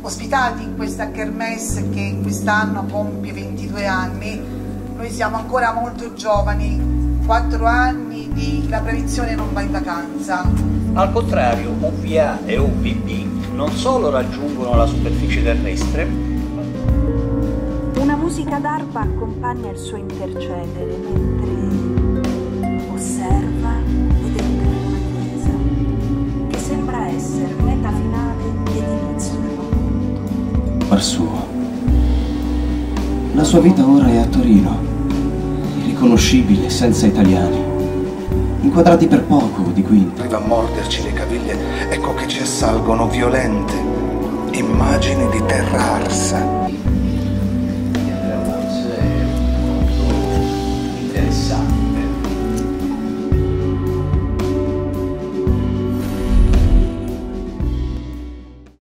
ospitati in questa kermesse che quest'anno compie 22 anni. Noi siamo ancora molto giovani, 4 anni di La prevenzione non va in vacanza. Al contrario, UVA e UVB non solo raggiungono la superficie terrestre, una musica d'arpa accompagna il suo intercedere mentre suo. La sua vita ora è a Torino, irriconoscibile, senza italiani. Inquadrati per poco di quinto. Arriva a morderci le caviglie, ecco che ci assalgono violente immagini di terra arsa.